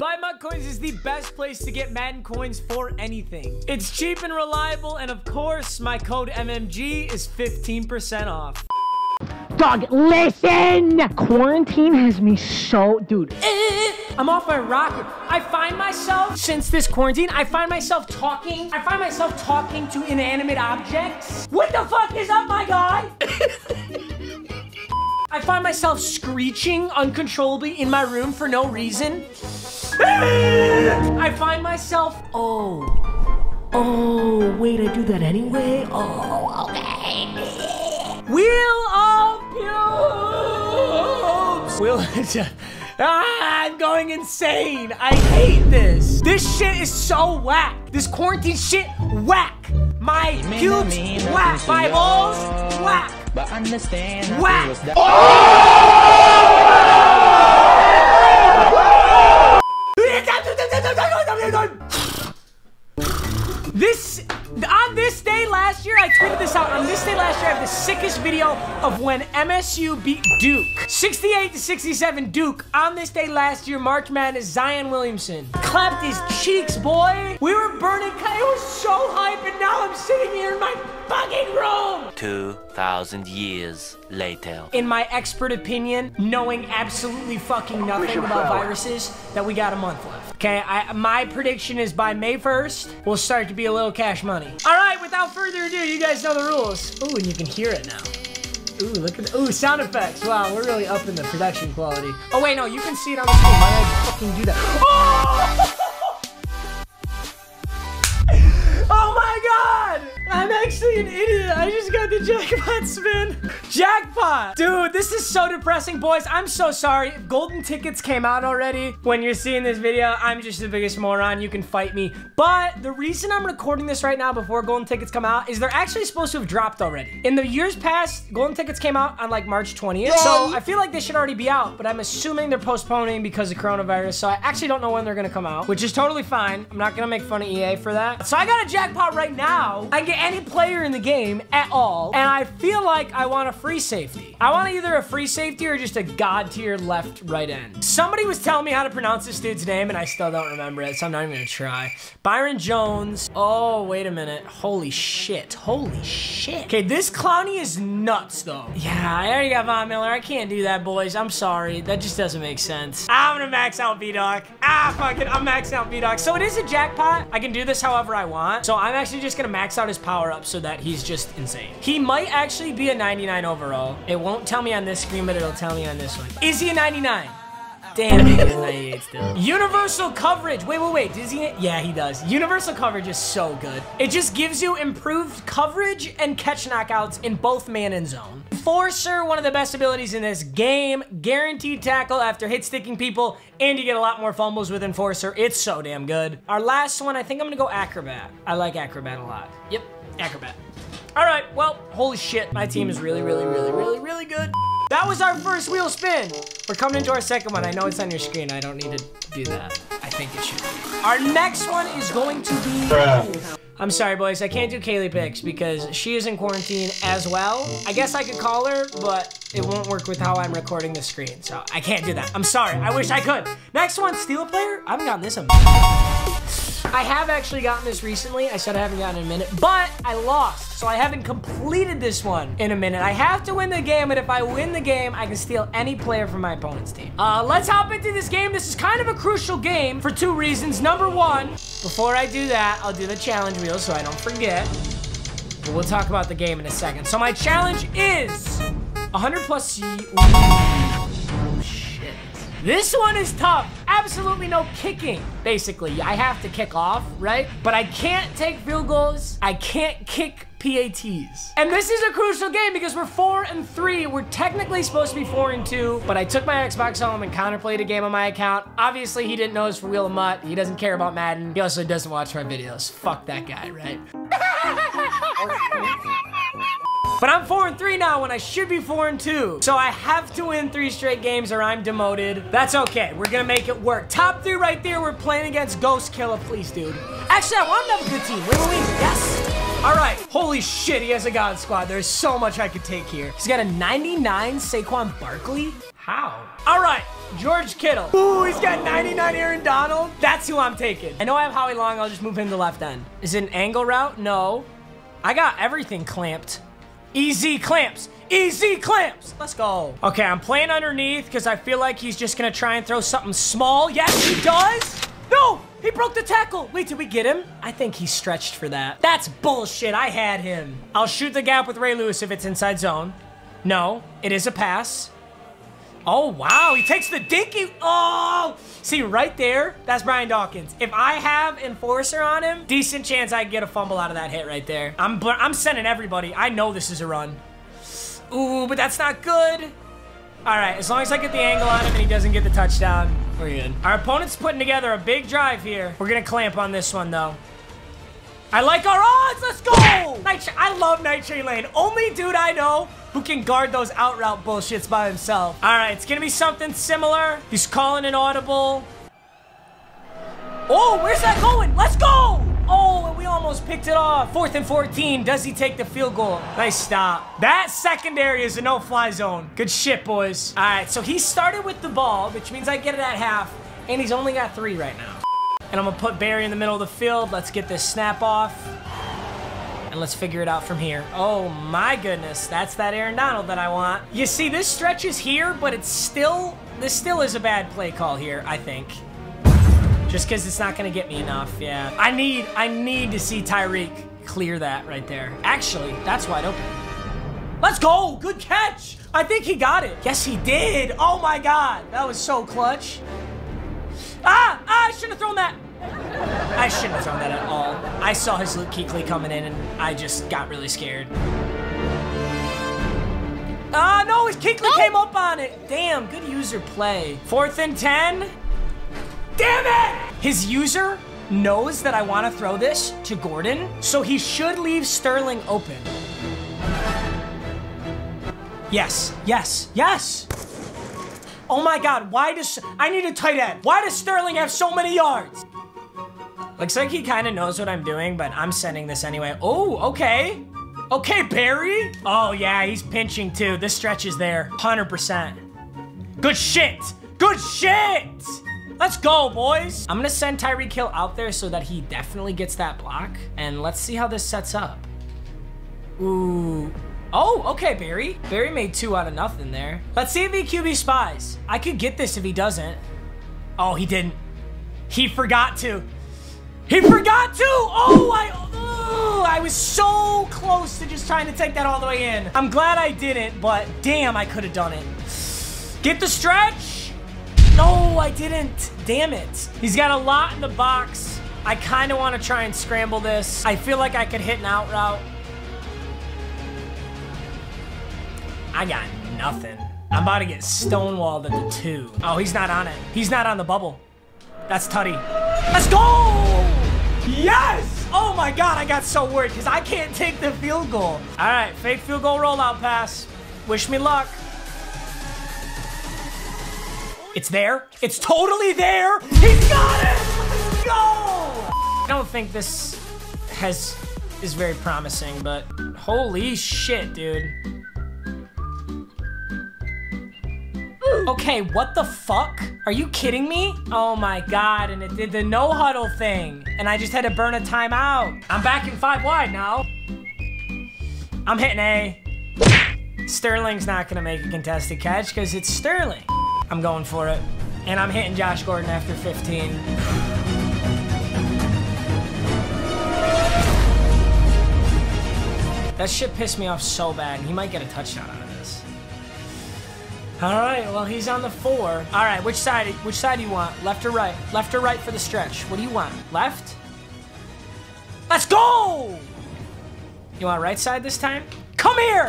Buy Coins is the best place to get Madden coins for anything. It's cheap and reliable, and of course, my code MMG is 15% off. Dog, listen! Quarantine has me so, dude. Eh, I'm off my rocker. I find myself, since this quarantine, I find myself talking. I find myself talking to inanimate objects. What the fuck is up, my guy? I find myself screeching uncontrollably in my room for no reason. I find myself, oh, oh, wait, I do that anyway? Oh, okay. Wheel of pubes! Wheel, ah, I'm going insane. I hate this. This shit is so whack. This quarantine shit, whack. My pubes, whack. My balls, whack. But understand, whack. This, last year, I tweeted this out. On this day last year, I have the sickest video of when MSU beat Duke. 68 to 67 Duke. On this day last year, March Madness, Zion Williamson. Clapped his cheeks, boy. We were burning, it was so hype, and now I'm sitting here in my fucking room. 2,000 years later. In my expert opinion, knowing absolutely fucking nothing about viruses, that we got a month left. Okay, I, my prediction is by May 1st, we'll start to be a little cash money. All right, without further ado, you guys know the rules. Ooh, and you can hear it now. Ooh, look at the, ooh, sound effects. Wow, we're really upping the production quality. Oh, wait, no, you can see it on the screen. Why did I fucking do that? Oh I'm actually an idiot. I just got the jackpot spin. Jackpot! Dude, this is so depressing, boys. I'm so sorry. If golden tickets came out already when you're seeing this video, I'm just the biggest moron. You can fight me. But the reason I'm recording this right now before golden tickets come out is they're actually supposed to have dropped already. In the years past, golden tickets came out on like March 20th. So I feel like they should already be out, but I'm assuming they're postponing because of coronavirus. So I actually don't know when they're gonna come out, which is totally fine. I'm not gonna make fun of EA for that. So I got a jackpot right now. I get any player in the game at all, and I feel like I want a free safety. I want either a free safety or just a god tier left right end. Somebody was telling me how to pronounce this dude's name, and I still don't remember it, so I'm not even gonna try. Byron Jones. Oh, wait a minute. Holy shit. Holy shit. Okay, this Clowney is nuts, though. Yeah, I already got Von Miller. I can't do that, boys. I'm sorry. That just doesn't make sense. I'm gonna max out V-Doc. Ah, fuck it. I'm maxing out V-Doc. So it is a jackpot. I can do this however I want. So I'm actually just gonna max out his power up so that he's just insane. He might actually be a 99 overall. It won't tell me on this screen, but it'll tell me on this one. Is he a 99? Damn, he is 98 still. Universal coverage. Wait, wait, wait. Does he? Yeah, he does. Universal coverage is so good. It just gives you improved coverage and catch knockouts in both man and zone. Enforcer, one of the best abilities in this game. Guaranteed tackle after hit sticking people, and you get a lot more fumbles with Enforcer. It's so damn good. Our last one, I think I'm gonna go Acrobat. I like Acrobat a lot. Yep, Acrobat. All right, well, holy shit. My team is really, really, really, really, really good. That was our first wheel spin. We're coming into our second one. I know it's on your screen. I don't need to do that. I think it should be. Our next one is going to be... I'm sorry, boys. I can't do Kaylee picks because she is in quarantine as well. I guess I could call her, but it won't work with how I'm recording the screen. So I can't do that. I'm sorry. I wish I could. Next one, Steal a Player. I haven't gotten this. I have actually gotten this recently. I said I haven't gotten in a minute, but I lost. So I haven't completed this one in a minute. I have to win the game, and if I win the game, I can steal any player from my opponent's team. Uh, let's hop into this game. This is kind of a crucial game for two reasons. Number one, before I do that, I'll do the challenge wheel so I don't forget. But we'll talk about the game in a second. So my challenge is 100 plus C. Oh, shit. This one is tough. Absolutely no kicking, basically. I have to kick off, right? But I can't take field goals. I can't kick PATs. And this is a crucial game because we're four and three. We're technically supposed to be four and two, but I took my Xbox home and counterplayed a game on my account. Obviously, he didn't know it's for Wheel of MUT. He doesn't care about Madden. He also doesn't watch my videos. Fuck that guy, right? But I'm 4 and 3 now when I should be 4 and 2. So I have to win three straight games or I'm demoted. That's okay. We're gonna make it work. Top three right there. We're playing against Ghost Killer. Please, dude. Actually, I want to have a good team. Win, win, win. Yes. All right. Holy shit, he has a God Squad. There's so much I could take here. He's got a 99 Saquon Barkley. How? All right, George Kittle. Ooh, he's got 99 Aaron Donald. That's who I'm taking. I know I have Howie Long. I'll just move him to left end. Is it an angle route? No. I got everything clamped. Easy clamps. Easy clamps. Let's go. Okay, I'm playing underneath because I feel like he's just going to try and throw something small. Yes, he does. No, he broke the tackle. Wait, did we get him? I think he stretched for that. That's bullshit. I had him. I'll shoot the gap with Ray Lewis if it's inside zone. No, it is a pass. Oh, wow. He takes the dinky. Oh, see right there. That's Brian Dawkins. If I have Enforcer on him, decent chance I get a fumble out of that hit right there. I'm, I'm sending everybody. I know this is a run. Ooh, but that's not good. All right, as long as I get the angle on him and he doesn't get the touchdown, we're good. Our opponent's putting together a big drive here. We're going to clamp on this one, though. I like our odds. Let's go. Night I love Night Train Lane. Only dude I know who can guard those out route bullshits by himself. All right, it's to be something similar. He's calling an audible. Oh, where's that going? Let's go. Oh, and we almost picked it off. Fourth and 14. Does he take the field goal? Nice stop. That secondary is a no-fly zone. Good shit, boys. All right, so he started with the ball, which means I get it at half, and he's only got three right now. And I'm gonna put Barry in the middle of the field. Let's get this snap off. And let's figure it out from here. Oh my goodness, that's that Aaron Donald that I want. You see, this stretches here, but it's still, this still is a bad play call here, I think. Just because it's not gonna get me enough, yeah. I need, I need to see Tyreek clear that right there. Actually, that's wide open. Let's go, good catch. I think he got it. Yes, he did. Oh my God, that was so clutch. Ah, ah, I shouldn't have thrown that. I shouldn't have thrown that at all. I saw his Luke Kuechly coming in and I just got really scared. Ah, no, his Kuechly no. came up on it. Damn, good user play. Fourth and 10. Damn it! His user knows that I want to throw this to Gordon, so he should leave Sterling open. Yes, yes, yes! Oh my god, why does... I need a tight end. Why does Sterling have so many yards? Looks like he kind of knows what I'm doing, but I'm sending this anyway. Oh, okay. Okay, Barry. Oh, yeah, he's pinching too. This stretch is there. 100%. Good shit. Good shit. Let's go, boys. I'm gonna send Tyreek Hill out there so that he definitely gets that block. And let's see how this sets up. Ooh. Oh, okay, Barry. Barry made two out of nothing there. Let's see if he QB spies. I could get this if he doesn't. Oh, he didn't. He forgot to. He forgot to! Oh, I... Oh, I was so close to just trying to take that all the way in. I'm glad I didn't, but damn, I could have done it. Get the stretch. No, I didn't. Damn it. He's got a lot in the box. I kind of want to try and scramble this. I feel like I could hit an out route. I got nothing. I'm about to get stonewalled at the two. Oh, he's not on it. He's not on the bubble. That's Tutty. Let's go! Yes! Oh my god, I got so worried because I can't take the field goal. All right, fake field goal rollout pass. Wish me luck. It's there. It's totally there. He's got it! Let's go! I don't think this has is very promising, but holy shit, dude. Okay, what the fuck? Are you kidding me? Oh my god, and it did the no huddle thing. And I just had to burn a timeout. I'm back in five wide now. I'm hitting A. Sterling's not gonna make a contested catch because it's Sterling. I'm going for it. And I'm hitting Josh Gordon after 15. That shit pissed me off so bad. He might get a touchdown out of it. All right, well, he's on the four. All right, which side, which side do you want? Left or right? Left or right for the stretch? What do you want? Left? Let's go! You want right side this time? Come here!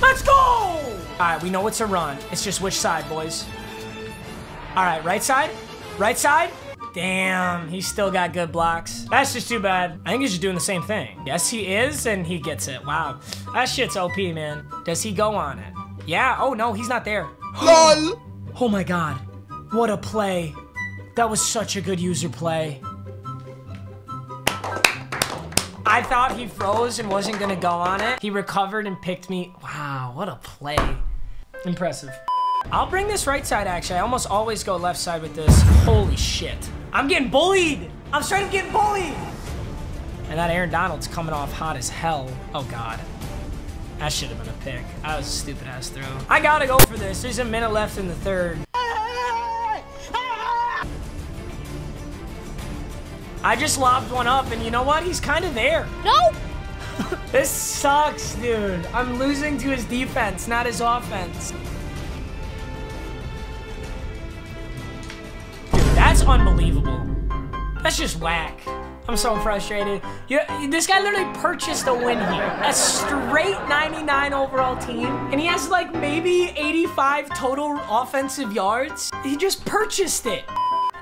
Let's go! All right, we know it's a run. It's just which side, boys. All right, right side? Right side? Damn, he's still got good blocks. That's just too bad. I think he's just doing the same thing. Yes, he is, and he gets it. Wow. That shit's OP, man. Does he go on it? Yeah, oh no, he's not there. LOL! oh my god. What a play. That was such a good user play. I thought he froze and wasn't gonna go on it. He recovered and picked me. Wow, what a play. Impressive. I'll bring this right side, actually. I almost always go left side with this. Holy shit. I'm getting bullied. I'm straight up getting bullied. And that Aaron Donald's coming off hot as hell. Oh, God. That should have been a pick. That was a stupid ass throw. I gotta go for this. There's a minute left in the third. I just lobbed one up, and you know what? He's kind of there. No! This sucks, dude. I'm losing to his defense, not his offense. Dude, that's unbelievable. That's just whack. I'm so frustrated. You, this guy literally purchased a win here. A straight 99 overall team. And he has like maybe 85 total offensive yards. He just purchased it.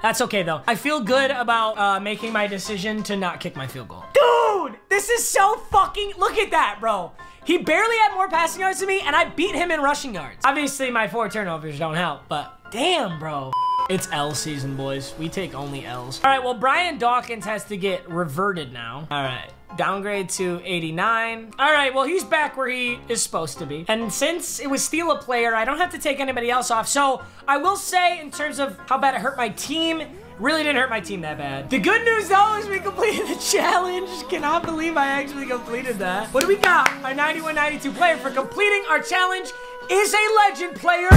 That's okay though. I feel good about uh, making my decision to not kick my field goal. Dude, this is so fucking, look at that, bro. He barely had more passing yards than me, and I beat him in rushing yards. Obviously, my four turnovers don't help, but damn, bro. It's L season, boys. We take only L's. All right, well, Brian Dawkins has to get reverted now. All right. Downgrade to 89. All right, well, he's back where he is supposed to be. And since it was steal a player, I don't have to take anybody else off. So I will say, in terms of how bad it hurt my team, really didn't hurt my team that bad. The good news, though, is we completed the challenge. Cannot believe I actually completed that. What do we got? Our 91-92 player for completing our challenge is a legend player.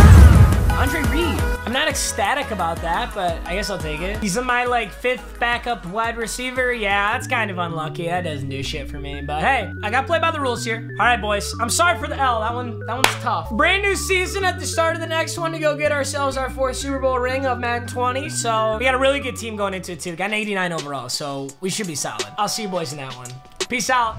Andre Reed. I'm not ecstatic about that, but I guess I'll take it. He's my like fifth backup wide receiver. Yeah, that's kind of unlucky. That doesn't do shit for me. But hey, I got play by the rules here. All right, boys. I'm sorry for the L. That one, that one's tough. Brand new season at the start of the next one to go get ourselves our fourth Super Bowl ring of Madden 20. So we got a really good team going into it too. Got an 89 overall, so we should be solid. I'll see you boys in that one. Peace out.